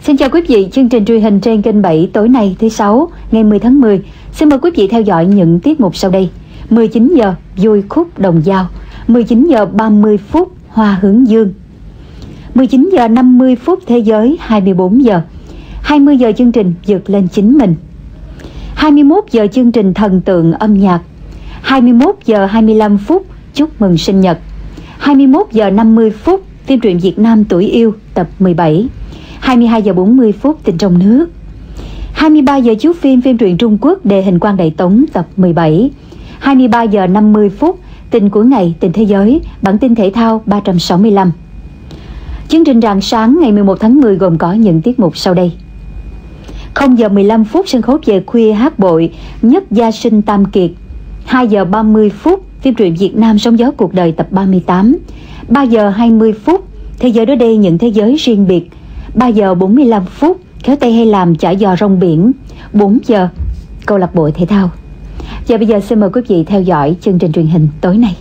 Xin chào quý vị, chương trình truyền hình trên kênh 7 tối nay thứ sáu ngày 10 tháng 10. Xin mời quý vị theo dõi những tiết mục sau đây. 19 giờ vui khúc đồng dao, 19 giờ 30 phút hoa hướng dương. 19 giờ 50 phút thế giới 24 giờ. 20 giờ chương trình vượt lên chính mình. 21 giờ chương trình thần tượng âm nhạc. 21 giờ 25 phút chúc mừng sinh nhật. 21 giờ 50 phút phim truyện Việt Nam tuổi yêu tập 17. 22 giờ 40 phút tình trong nước. 23 giờ chiếu phim phim truyện Trung Quốc đề hình quan đại tống tập 17 23 giờ 50 phút tình của ngày tình thế giới, bản tin thể thao 365 Chương trình rạng sáng ngày 11 tháng 10 gồm có những tiết mục sau đây. 0 giờ 15 phút sân khấu về khuya hát bội Nhất gia sinh Tam Kiệt. 2 giờ 30 phút phim truyện Việt Nam sóng gió cuộc đời tập 38 3 giờ 20 phút Thế giới đó đây những thế giới riêng biệt. 3 giờ 45 phút kéo tay hay làm chả giò rong biển. 4 giờ, câu lạc bộ thể thao. Và bây giờ xin mời quý vị theo dõi chương trình truyền hình tối nay.